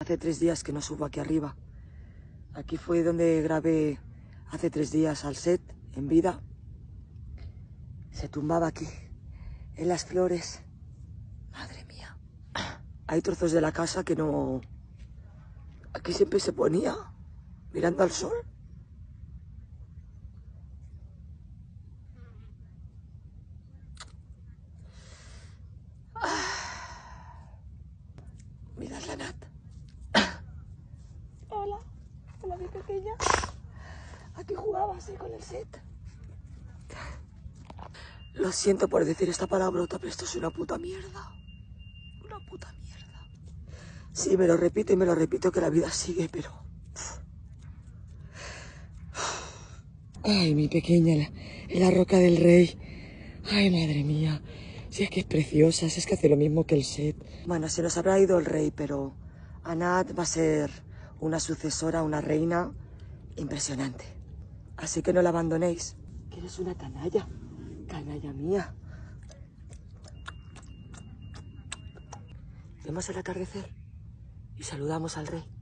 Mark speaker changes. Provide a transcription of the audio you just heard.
Speaker 1: Hace tres días que no subo aquí arriba. Aquí fue donde grabé hace tres días al set, en vida. Se tumbaba aquí, en las flores. Madre mía. Hay trozos de la casa que no... Aquí siempre se ponía, mirando al sol. Mirad la Nat. Pequeña. Aquí jugaba con el set. Lo siento por decir esta palabrota, pero esto es una puta mierda. Una puta mierda. Sí, me lo repito y me lo repito que la vida sigue, pero... Ay, mi pequeña, la, la roca del rey. Ay, madre mía. Si es que es preciosa, si es que hace lo mismo que el set. Bueno, se nos habrá ido el rey, pero Anat va a ser una sucesora, una reina impresionante. Así que no la abandonéis. Que eres una canalla, canalla mía. Vemos el atardecer y saludamos al rey.